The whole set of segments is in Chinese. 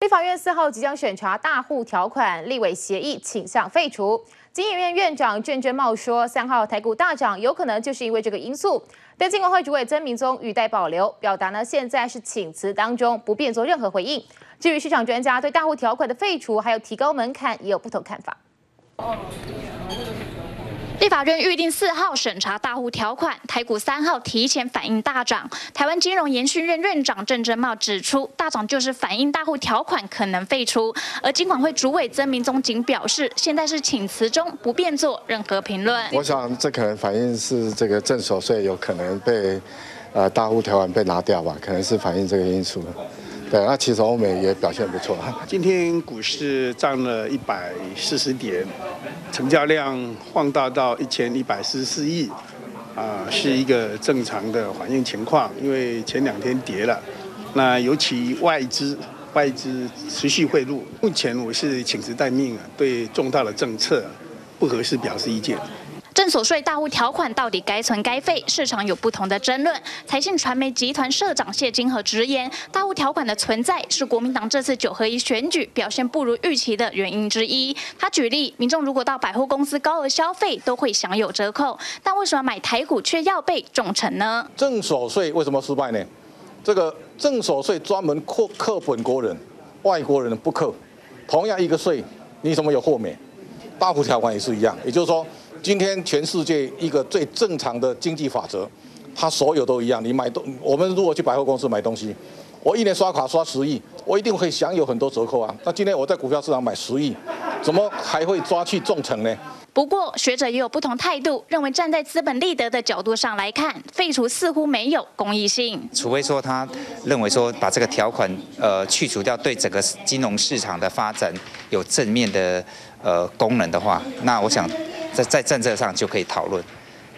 立法院四号即将审查大户条款，立委协议倾向废除。经研院院长郑珍茂说，三号台股大涨有可能就是因为这个因素。但金管会主委曾明宗语带保留，表达呢现在是请辞当中，不便做任何回应。至于市场专家对大户条款的废除还有提高门槛也有不同看法。立法院预定四号审查大户条款，台股三号提前反应大涨。台湾金融研训院院长郑珍茂指出，大涨就是反映大户条款可能废除。而金管会主委曾明宗仅表示，现在是请辞中，不便做任何评论。我想这可能反映是这个正所税有可能被呃大户条款被拿掉吧，可能是反映这个因素。对，那其实欧美也表现不错。今天股市涨了一百四十点，成交量放大到一千一百四十四亿，啊，是一个正常的反应情况。因为前两天跌了，那尤其外资外资持续汇入，目前我是请辞待命啊，对重大的政策不合适表示意见。正所税大户条款到底该存该废？市场有不同的争论。财信传媒集团社长谢金河直言，大户条款的存在是国民党这次九合一选举表现不如预期的原因之一。他举例，民众如果到百货公司高额消费，都会享有折扣，但为什么买台股却要被重惩呢？正所税为什么失败呢？这个正所税专门克克本国人，外国人不克。同样一个税，你怎么有豁免？大户条款也是一样，也就是说。今天全世界一个最正常的经济法则，它所有都一样。你买东，我们如果去百货公司买东西，我一年刷卡刷十亿，我一定会享有很多折扣啊。那今天我在股票市场买十亿，怎么还会抓去重惩呢？不过学者也有不同态度，认为站在资本利得的角度上来看，废除似乎没有公益性。除非说他认为说把这个条款呃去除掉，对整个金融市场的发展有正面的呃功能的话，那我想。在在政策上就可以讨论，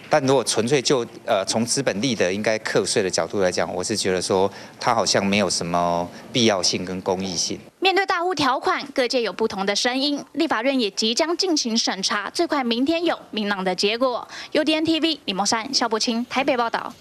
但如果纯粹就呃从资本利的应该课税的角度来讲，我是觉得说它好像没有什么必要性跟公益性。面对大户条款，各界有不同的声音，立法院也即将进行审查，最快明天有明朗的结果。UDN TV 李梦山、肖伯清台北报道。